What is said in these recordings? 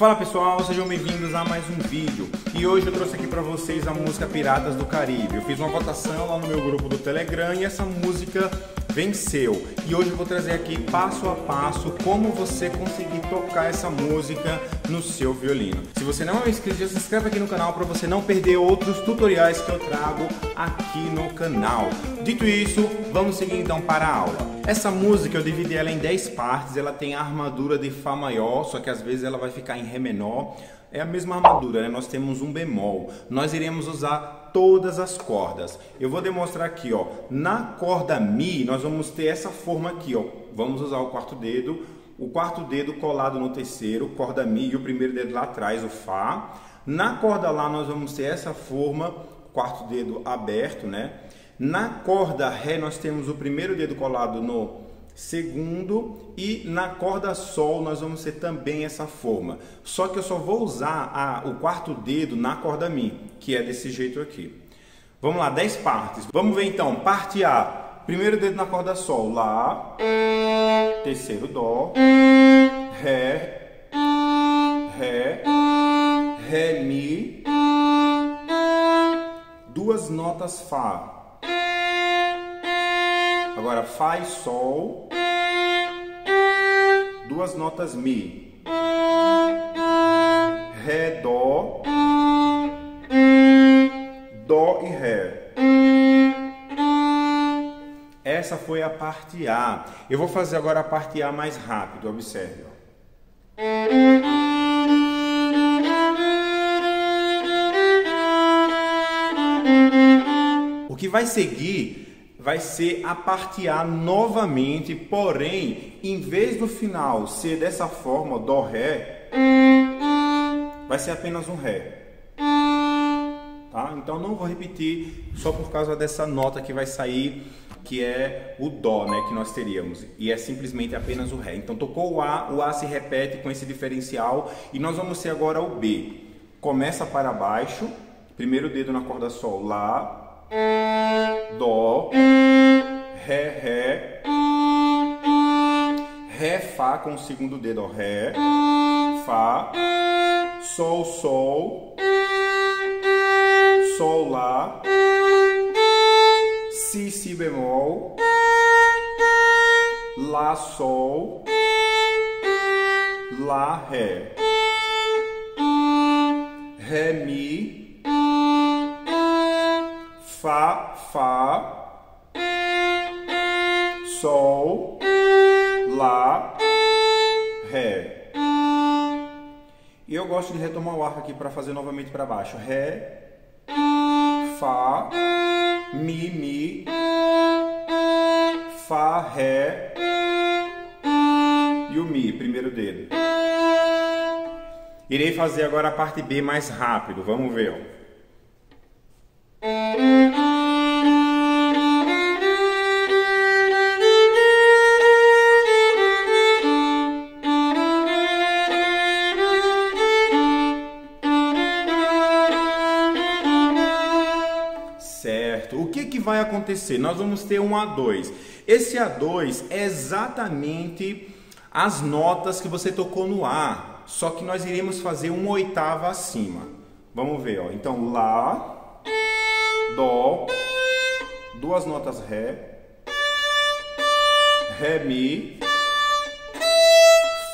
Fala pessoal, sejam bem-vindos a mais um vídeo e hoje eu trouxe aqui para vocês a música Piratas do Caribe. Eu fiz uma votação lá no meu grupo do Telegram e essa música venceu. E hoje eu vou trazer aqui passo a passo como você conseguir tocar essa música no seu violino. Se você não é inscrito, já se inscreve aqui no canal para você não perder outros tutoriais que eu trago aqui no canal. Dito isso, vamos seguir então para a aula. Essa música eu dividi ela em 10 partes, ela tem a armadura de Fá maior, só que às vezes ela vai ficar em Ré menor. É a mesma armadura, né? Nós temos um bemol. Nós iremos usar todas as cordas. Eu vou demonstrar aqui, ó. Na corda Mi, nós vamos ter essa forma aqui, ó. Vamos usar o quarto dedo, o quarto dedo colado no terceiro, corda Mi, e o primeiro dedo lá atrás, o Fá. Na corda Lá, nós vamos ter essa forma, quarto dedo aberto, né? Na corda Ré, nós temos o primeiro dedo colado no segundo e na corda Sol nós vamos ter também essa forma. Só que eu só vou usar a, o quarto dedo na corda Mi, que é desse jeito aqui. Vamos lá, 10 partes. Vamos ver então, parte A. Primeiro dedo na corda Sol, Lá, terceiro Dó, Ré, Ré, Ré, Mi, duas notas Fá. Agora Fá e Sol, duas notas Mi, Ré, Dó, Dó e Ré. Essa foi a parte A. Eu vou fazer agora a parte A mais rápido, observe. O que vai seguir vai ser a parte A novamente, porém, em vez do final ser dessa forma, Dó, Ré, vai ser apenas um Ré. Tá? Então não vou repetir só por causa dessa nota que vai sair, que é o Dó, né, que nós teríamos. E é simplesmente apenas o Ré. Então tocou o A, o A se repete com esse diferencial e nós vamos ter agora o B. Começa para baixo, primeiro dedo na corda Sol, Lá, Dó, Ré, Ré, Ré, Fá com o segundo dedo, Ré, Fá, Sol, Sol, Sol, Lá, Si, Si bemol, Lá, Sol, Lá, Ré, Ré, Mi, Fá, Fá, Sol, Lá, Ré. E eu gosto de retomar o arco aqui para fazer novamente para baixo. Ré, Fá, Mi, Mi, Fá, Ré e o Mi, primeiro dedo. Irei fazer agora a parte B mais rápido. Vamos ver. Ó. O que, que vai acontecer? Nós vamos ter um A2. Esse A2 é exatamente as notas que você tocou no A, só que nós iremos fazer uma oitava acima. Vamos ver, ó. Então, Lá, Dó, duas notas Ré, Ré, Mi,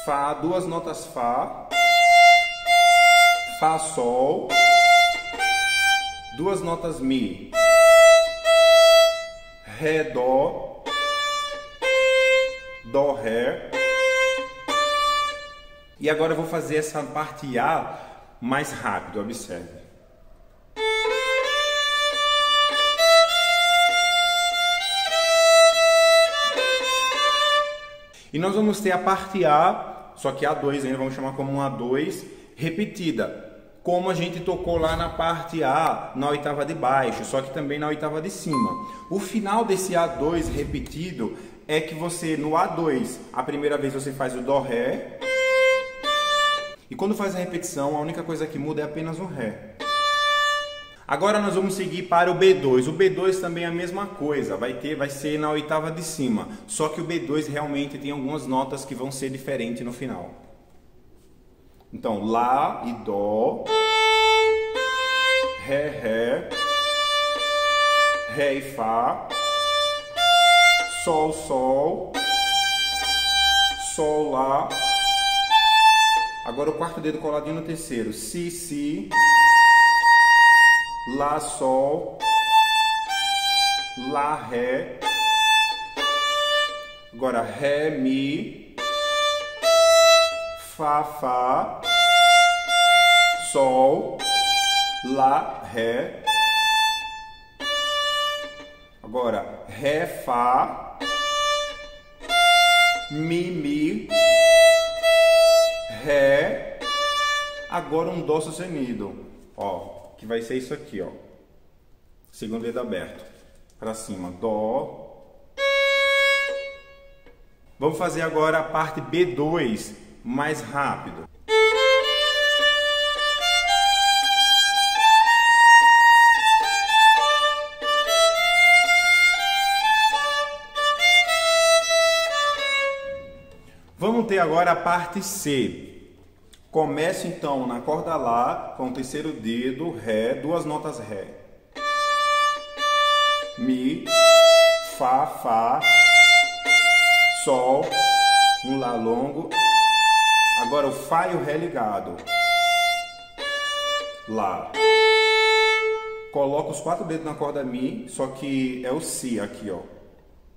Fá, duas notas Fá, Fá, Sol, duas notas Mi, Ré, Dó, Dó, Ré. E agora eu vou fazer essa parte A mais rápido, observe. E nós vamos ter a parte A, só que A2 ainda vamos chamar como um A2, repetida. Como a gente tocou lá na parte A, na oitava de baixo, só que também na oitava de cima. O final desse A2 repetido é que você, no A2, a primeira vez você faz o Dó Ré. E quando faz a repetição, a única coisa que muda é apenas o Ré. Agora nós vamos seguir para o B2. O B2 também é a mesma coisa, vai ter, vai ser na oitava de cima. Só que o B2 realmente tem algumas notas que vão ser diferentes no final. Então, Lá e Dó, Ré, Ré, Ré e Fá, Sol, Sol, Sol, Lá. Agora o quarto dedo coladinho no terceiro. Si, Si, Lá, Sol, Lá, Ré. Agora Ré, Mi, Fá, Fá, Sol, Lá, Ré. Agora Ré, Fá, Mi, Mi, Ré. Agora um Dó sustenido, ó, que vai ser isso aqui, ó. Segundo dedo aberto, para cima, Dó. Vamos fazer agora a parte B2 mais rápido. Ter agora a parte C. Comece então na corda Lá com o terceiro dedo, Ré, duas notas Ré. Mi, Fá, Fá, Sol, um Lá longo. Agora o Fá e o Ré ligado. Lá. Coloca os quatro dedos na corda Mi, só que é o Si aqui, ó.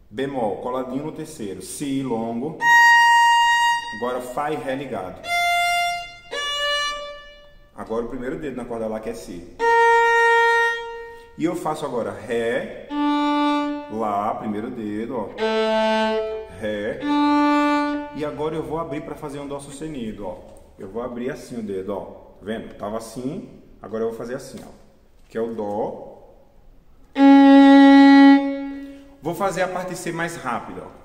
Bemol, coladinho no terceiro. Si longo. Agora Fá e Ré ligado. Agora o primeiro dedo na corda Lá que é Si. E eu faço agora Ré, Lá, primeiro dedo, ó. Ré. E agora eu vou abrir para fazer um Dó sustenido, ó. Eu vou abrir assim o dedo, ó. Tá vendo? Tava assim, agora eu vou fazer assim, ó. Que é o Dó. Vou fazer a parte C mais rápida, ó.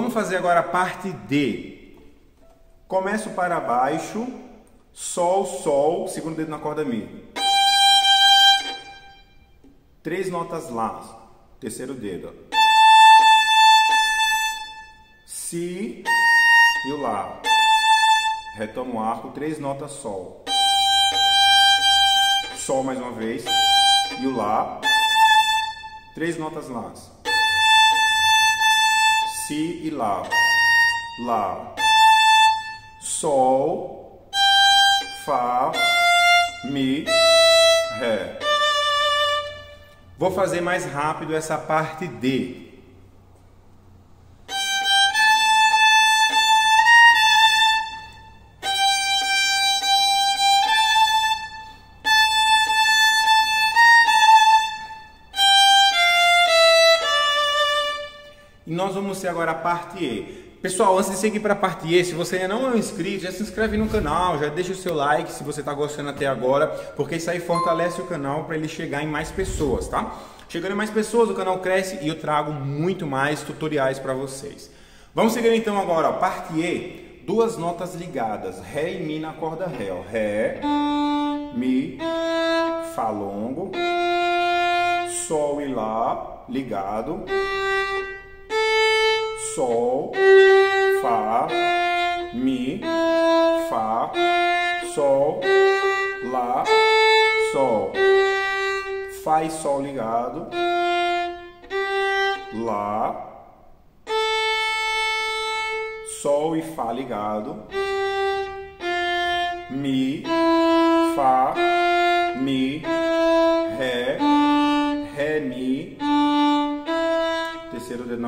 Vamos fazer agora a parte D. Começo para baixo, Sol, Sol, segundo dedo na corda Mi. Três notas Lá, terceiro dedo. Si e o Lá. Retomo o arco, três notas Sol. Sol mais uma vez e o Lá. Três notas Lá. Si e Lá. Lá. Sol, Fá, Mi, Ré. Vou fazer mais rápido essa parte D. E nós vamos ter agora a parte E. Pessoal, antes de seguir para a parte E, se você ainda não é inscrito, já se inscreve no canal, já deixa o seu like se você está gostando até agora, porque isso aí fortalece o canal para ele chegar em mais pessoas, tá? Chegando em mais pessoas, o canal cresce e eu trago muito mais tutoriais para vocês. Vamos seguir então agora, ó, parte E, duas notas ligadas, Ré e Mi na corda Ré, ó. Ré, Mi, Fá longo, Sol e Lá ligado, Sol, Fá, Mi, Fá, Sol, Lá, Sol. Fá e Sol ligado. Lá. Sol e Fá ligado. Mi, Fá,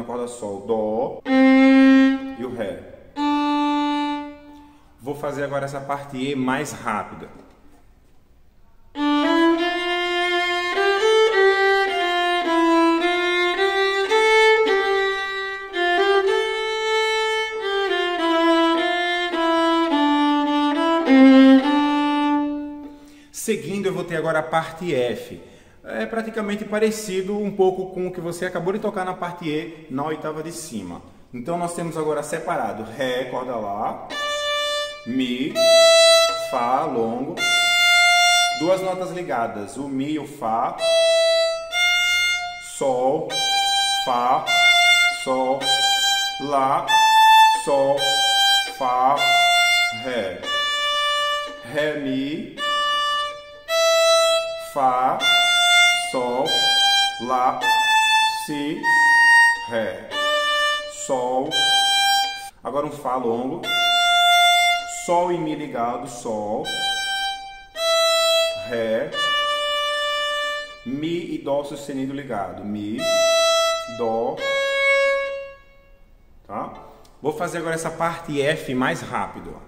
na corda Sol, Dó e o Ré. Vou fazer agora essa parte E mais rápida. Seguindo, eu vou ter agora a parte F. É praticamente parecido um pouco com o que você acabou de tocar na parte E, na oitava de cima. Então, nós temos agora separado. Ré, corda Lá, Mi, Fá, longo, duas notas ligadas, o Mi e o Fá, Sol, Fá, Sol, Lá, Sol, Fá, Ré, Ré, Mi, Fá, Sol, Lá, Si, Ré, Sol, agora um Fá longo, Sol e Mi ligado, Sol, Ré, Mi e Dó sustenido ligado, Mi, Dó, tá? Vou fazer agora essa parte F mais rápido.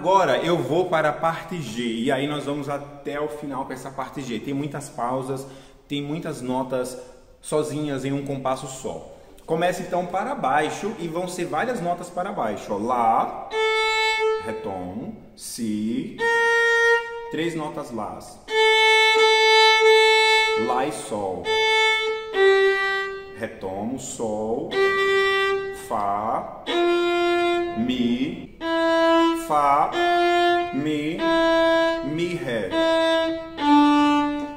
Agora eu vou para a parte G e aí nós vamos até o final com essa parte G. Tem muitas pausas, tem muitas notas sozinhas em um compasso só. Começa então para baixo e vão ser várias notas para baixo. Lá, retomo, Si, três notas Lás. Lá e Sol. Retomo, Sol, Fá, Mi, Fá, Mi, Mi, Ré.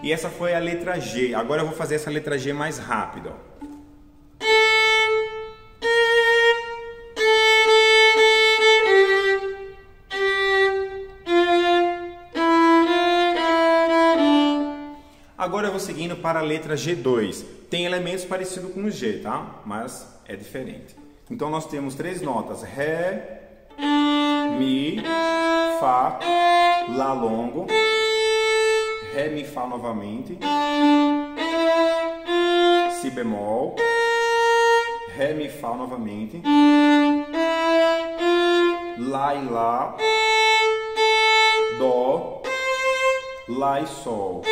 E essa foi a letra G. Agora eu vou fazer essa letra G mais rápido. Agora eu vou seguindo para a letra G2. Tem elementos parecidos com o G, tá? Mas é diferente. Então nós temos três notas: Ré, Mi, Fá, Lá longo, Ré, Mi, Fá novamente, Si bemol, Ré, Mi, Fá novamente, Lá e Lá, Dó, Lá e Sol.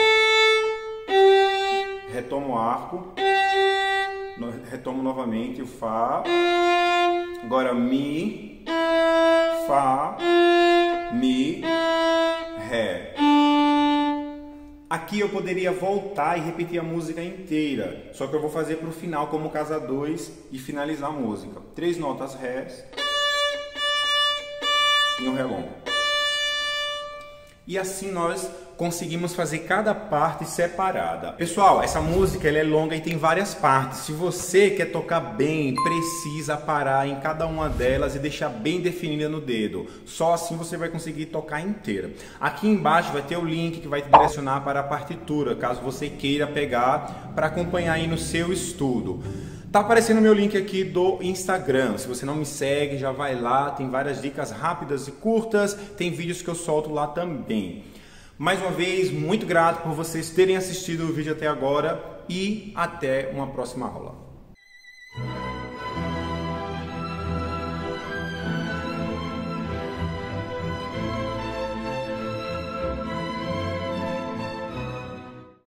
Retomo o arco, retomo novamente o Fá, agora Mi, Fá, Mi, Ré. Aqui eu poderia voltar e repetir a música inteira, só que eu vou fazer para o final como casa 2 e finalizar a música. Três notas Ré e um Ré longo. E assim nós conseguimos fazer cada parte separada. Pessoal, essa música ela é longa e tem várias partes. Se você quer tocar bem, precisa parar em cada uma delas e deixar bem definida no dedo. Só assim você vai conseguir tocar inteira. Aqui embaixo vai ter o link que vai te direcionar para a partitura, caso você queira pegar para acompanhar aí no seu estudo. Tá aparecendo o meu link aqui do Instagram. Se você não me segue, já vai lá, tem várias dicas rápidas e curtas, tem vídeos que eu solto lá também. Mais uma vez, muito grato por vocês terem assistido o vídeo até agora e até uma próxima aula.